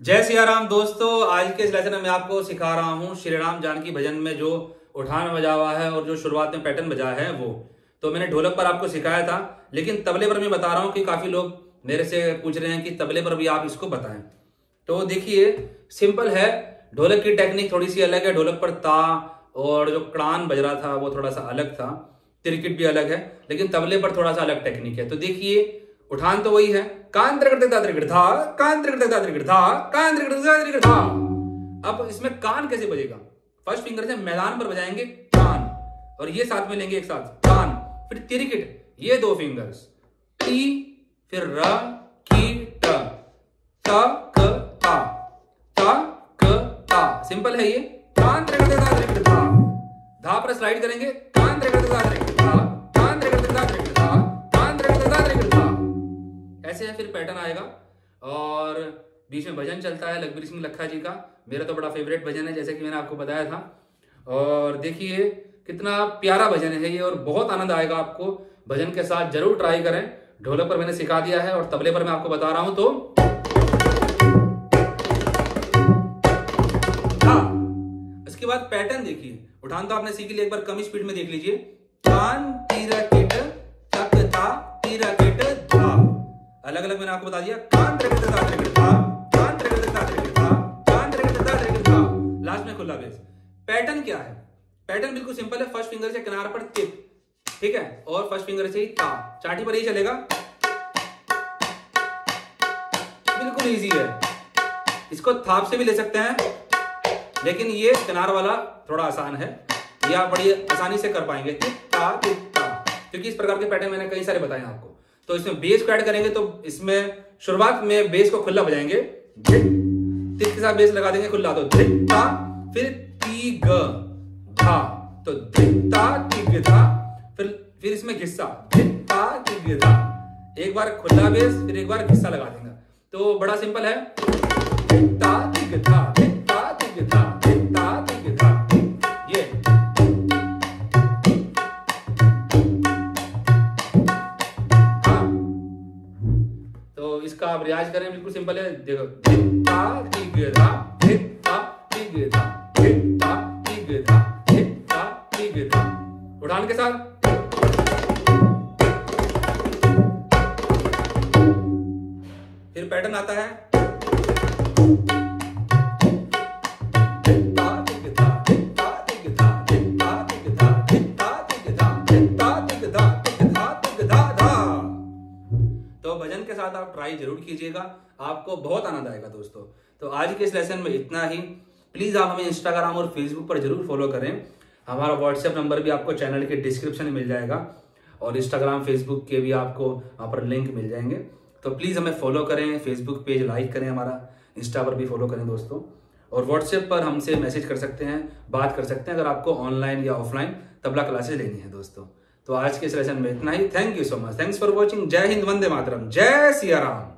जय सिया राम दोस्तों, आज के इस लेसन में मैं आपको सिखा रहा हूँ श्री राम जानकी भजन में जो उठान बजा हुआ है और जो शुरुआत में पैटर्न बजा है वो। तो मैंने ढोलक पर आपको सिखाया था, लेकिन तबले पर मैं बता रहा हूँ कि काफ़ी लोग मेरे से पूछ रहे हैं कि तबले पर भी आप इसको बताएँ। तो देखिए सिंपल है, ढोलक की टेक्निक थोड़ी सी अलग है, ढोलक पर ता और जो क्रान बज रहा था वो थोड़ा सा अलग था, तिरकिट भी अलग है, लेकिन तबले पर थोड़ा सा अलग टेक्निक है। तो देखिए उठान तो वही है। अब इसमें कान कैसे बजेगा? फ़र्स्ट फिंगर से मैदान पर बजाएँगे कान, और ये साथ में लेंगे एक साथ, कान, फिर तिरकिट, ये दो फिंगर्स टी, फिर र, की, ट क, ता ता, क, ता। सिंपल है ये। कान त्रिगढ़ धा पर स्लाइड करेंगे। और बीच में भजन चलता है लखबीर सिंह लखा जी का। मेरा तो बड़ा फेवरेट भजन है, जैसे कि मैंने आपको बताया था। और देखिए, कितना प्यारा भजन है ये, और बहुत आनंद आएगा आपको। भजन के साथ ज़रूर ट्राई करें। ढोलक पर मैंने सिखा दिया है, और तबले पर मैं आपको बता रहा हूँ तो। हाँ इसके बाद पैटर्न देखिए। उठान तो आपने सीख लिया, एक बार कम स्पीड में देख लीजिए। कान अलग अलग मैंने आपको बता दिया। लास्ट में खुला बेस पैटर्न क्या है? पैटर्न बिल्कुल सिंपल है फ़र्स्ट फिंगर से किनार पर टिप ठीक है? और फ़र्स्ट फिंगर से ही ता चाटी पर ही चलेगा। बिल्कुल इजी है। इसको थाप से भी ले सकते हैं, लेकिन ये किनार वाला थोड़ा आसान है। ये आप बड़ी आसानी से कर पाएँगे। टिप ता टिप ता क्योंकि इस प्रकार के पैटर्न मैंने कई सारे बताए आपको। तो इसमें बेस को ऐड करेंगे तो इसमें शुरुआत में बेस को खुला बजाएँगे के साथ बेस लगा देंगे खुला तो धिकता, फिर ती ग धा। तो धिकता ती फिर फिर इसमें घिस्सा। धिकता ती एक बार खुला बेस फिर एक बार घिस्सा लगा देंगे। तो बड़ा सिंपल है। धिकता ती धा। इसका आप रियाज करें, बिल्कुल सिंपल है। देखो धिगधा धिता धिगधा उठान के साथ। फिर पैटर्न आता है। भजन के साथ आप ट्राई ज़रूर कीजिएगा। आपको बहुत आनंद आएगा दोस्तों। तो आज के इस लेसन में इतना ही। प्लीज़ आप हमें इंस्टाग्राम और फेसबुक पर ज़रूर फॉलो करें। हमारा व्हाट्सएप नंबर भी आपको चैनल के डिस्क्रिप्शन में मिल जाएगा। और इंस्टाग्राम फेसबुक के भी आपको वहाँ पर लिंक मिल जाएँगे। तो प्लीज़ हमें फॉलो करें। फेसबुक पेज लाइक करें हमारा। इंस्टा पर भी फॉलो करें दोस्तों। और व्हाट्सएप पर हमसे मैसेज कर सकते हैं, बात कर सकते हैं। अगर आपको ऑनलाइन या ऑफलाइन तबला क्लासेज लेनी है दोस्तों। तो आज के सेशन में इतना ही. Thank you so much thanks for watching जय हिंद, वंदे मातरम. जय सिया राम.